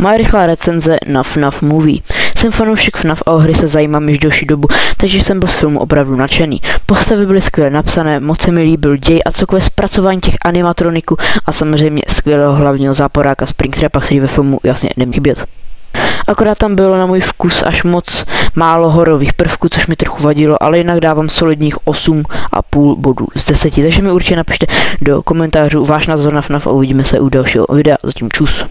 Moje rychlá recenze na FNAF Movie. Jsem fanoušek FNAF a o hry se zajímám již delší dobu, takže jsem byl z filmu opravdu nadšený. Postavy byly skvěle napsané, moc se mi líbil děj a celkové zpracování těch animatroniků a samozřejmě skvělého hlavního záporáka Springtrapa, který ve filmu jasně nemůže chybět. Akorát tam bylo na můj vkus až moc málo horových prvků, což mi trochu vadilo, ale jinak dávám solidních 8,5 bodů z 10, takže mi určitě napište do komentářů váš názor na FNAF a uvidíme se u dalšího videa. Zatím čus.